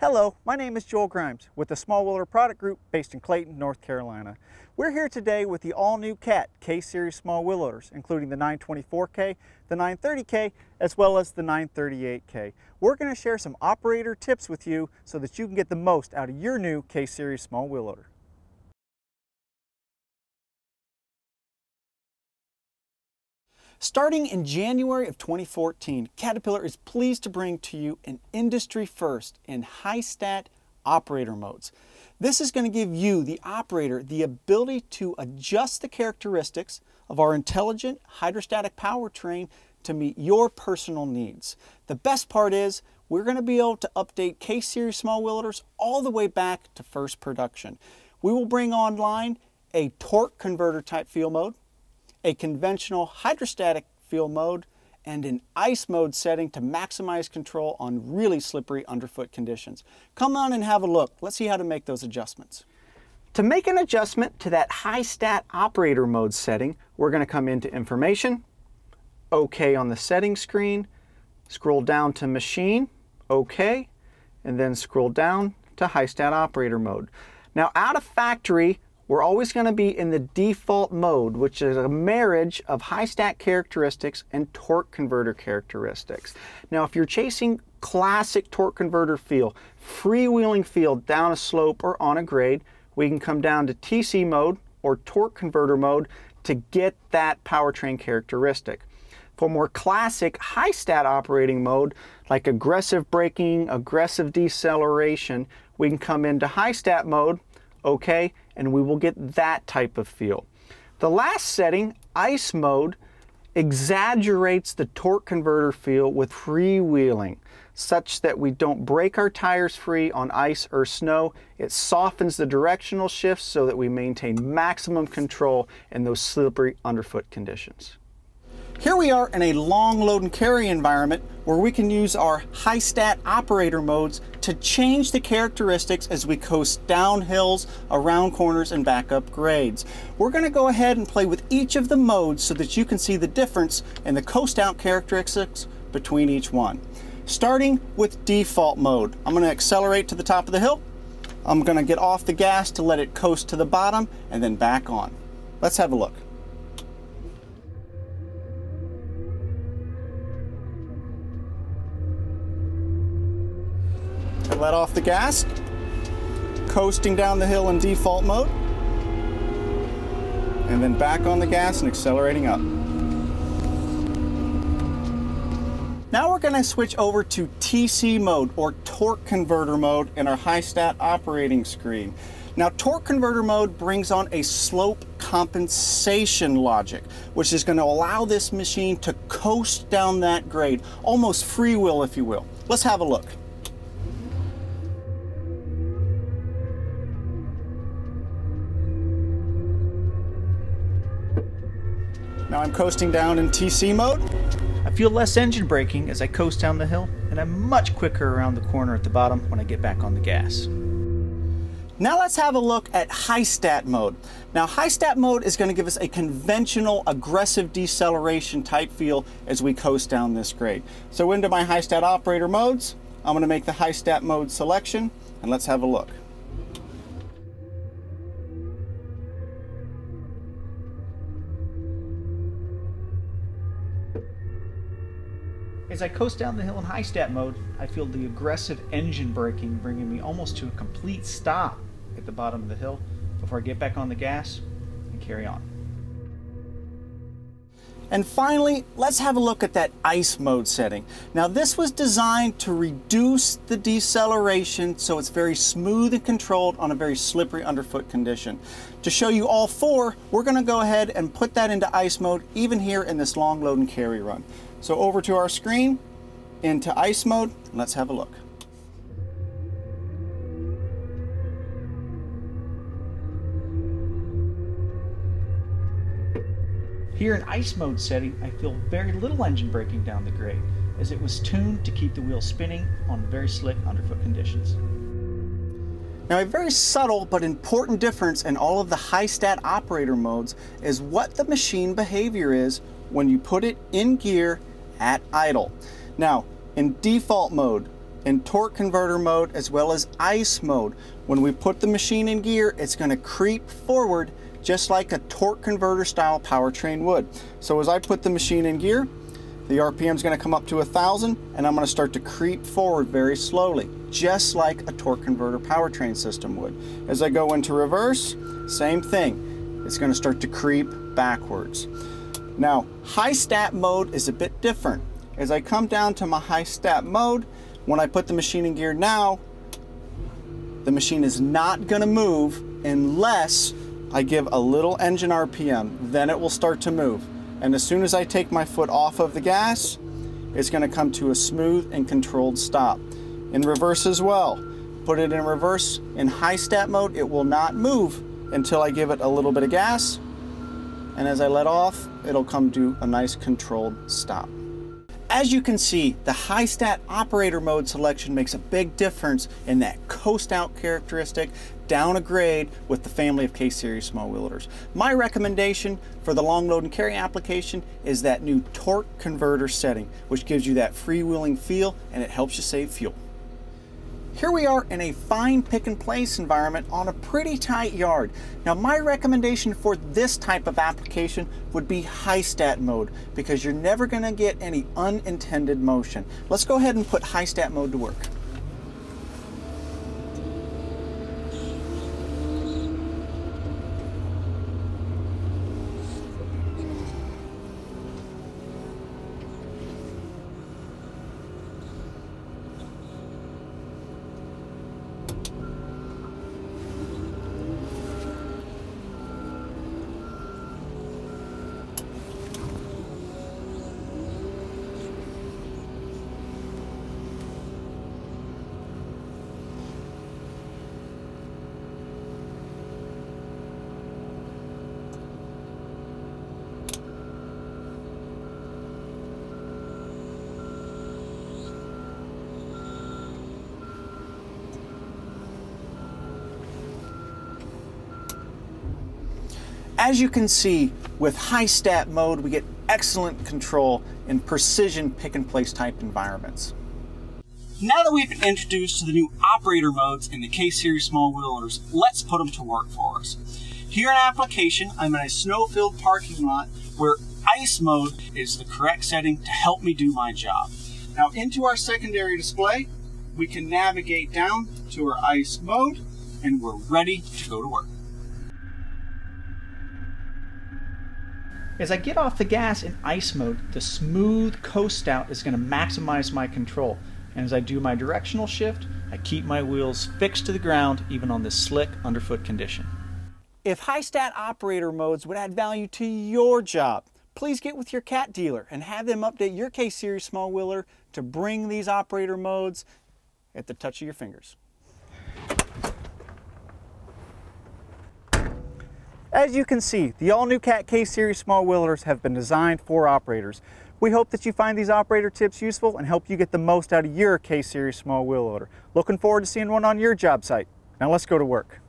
Hello, my name is Joel Grimes with the Small Wheeler Product Group based in Clayton, North Carolina. We're here today with the all-new CAT K-Series small wheel loaders, including the 924K, the 930K, as well as the 938K. We're going to share some operator tips with you so that you can get the most out of your new K-Series small wheel loader. Starting in January of 2014, Caterpillar is pleased to bring to you an industry first in Hystat operator modes. This is going to give you, the operator, the ability to adjust the characteristics of our intelligent hydrostatic powertrain to meet your personal needs. The best part is we're going to be able to update K-Series small wheel loaders all the way back to first production. We will bring online a torque converter type feel mode, a conventional hydrostatic feel mode, and an ice mode setting to maximize control on really slippery underfoot conditions. Come on and have a look. Let's see how to make those adjustments. To make an adjustment to that Hystat operator mode setting, we're going to come into information, OK on the settings screen, scroll down to machine, OK, and then scroll down to Hystat operator mode. Now out of factory, we're always going to be in the default mode, which is a marriage of Hystat characteristics and torque converter characteristics. Now, if you're chasing classic torque converter feel, freewheeling feel down a slope or on a grade, we can come down to TC mode or torque converter mode to get that powertrain characteristic. For more classic Hystat operating mode, like aggressive braking, aggressive deceleration, we can come into Hystat mode okay? And we will get that type of feel. The last setting, ice mode, exaggerates the torque converter feel with freewheeling such that we don't break our tires free on ice or snow. It softens the directional shifts so that we maintain maximum control in those slippery underfoot conditions. Here we are in a long load and carry environment where we can use our Hystat operator modes to change the characteristics as we coast down hills, around corners, and back up grades. We're going to go ahead and play with each of the modes so that you can see the difference in the coast out characteristics between each one. Starting with default mode, I'm going to accelerate to the top of the hill. I'm going to get off the gas to let it coast to the bottom and then back on. Let's have a look. Let off the gas, coasting down the hill in default mode, and then back on the gas and accelerating up. Now we're going to switch over to TC mode or torque converter mode in our Hystat operating screen. Now torque converter mode brings on a slope compensation logic, which is going to allow this machine to coast down that grade, almost freewheel if you will. Let's have a look. Now I'm coasting down in TC mode. I feel less engine braking as I coast down the hill, and I'm much quicker around the corner at the bottom when I get back on the gas. Now let's have a look at Hystat mode. Now Hystat mode is going to give us a conventional aggressive deceleration type feel as we coast down this grade. So into my Hystat operator modes, I'm going to make the Hystat mode selection and let's have a look. As I coast down the hill in Hystat mode, I feel the aggressive engine braking bringing me almost to a complete stop at the bottom of the hill before I get back on the gas and carry on. And finally, let's have a look at that ice mode setting. Now this was designed to reduce the deceleration so it's very smooth and controlled on a very slippery underfoot condition. To show you all four, we're gonna go ahead and put that into ice mode even here in this long load and carry run. So over to our screen, into ice mode, let's have a look. Here in ice mode setting, I feel very little engine braking down the grade, as it was tuned to keep the wheel spinning on very slick underfoot conditions. Now a very subtle but important difference in all of the Hystat operator modes is what the machine behavior is when you put it in gear at idle. Now, in default mode, in torque converter mode as well as ice mode. When we put the machine in gear, it's going to creep forward just like a torque converter style powertrain would. So as I put the machine in gear, the RPM is going to come up to a thousand and I'm going to start to creep forward very slowly, just like a torque converter powertrain system would. As I go into reverse, same thing. It's going to start to creep backwards. Now, Hystat mode is a bit different. As I come down to my Hystat mode, when I put the machine in gear now, the machine is not going to move unless I give a little engine RPM, then it will start to move. And as soon as I take my foot off of the gas, it's going to come to a smooth and controlled stop. In reverse as well. Put it in reverse in Hystat mode, it will not move until I give it a little bit of gas. And as I let off, it'll come to a nice controlled stop. As you can see, the Hystat operator mode selection makes a big difference in that coast out characteristic down a grade with the family of K-Series small wheel loaders. My recommendation for the long load and carry application is that new torque converter setting, which gives you that freewheeling feel and it helps you save fuel. Here we are in a fine pick and place environment on a pretty tight yard. Now my recommendation for this type of application would be Hystat mode because you're never going to get any unintended motion. Let's go ahead and put Hystat mode to work. As you can see, with Hystat mode, we get excellent control in precision pick and place type environments. Now that we've been introduced to the new operator modes in the K-Series small wheelers, let's put them to work for us. Here in application, I'm in a snow-filled parking lot where ice mode is the correct setting to help me do my job. Now into our secondary display, we can navigate down to our ice mode and we're ready to go to work. As I get off the gas in ice mode, the smooth coast out is going to maximize my control. And as I do my directional shift, I keep my wheels fixed to the ground even on this slick underfoot condition. If Hystat operator modes would add value to your job, please get with your CAT dealer and have them update your K-Series small wheeler to bring these operator modes at the touch of your fingers. As you can see, the all-new CAT K-Series small wheelers have been designed for operators. We hope that you find these operator tips useful and help you get the most out of your K-Series small wheel loader. Looking forward to seeing one on your job site. Now let's go to work.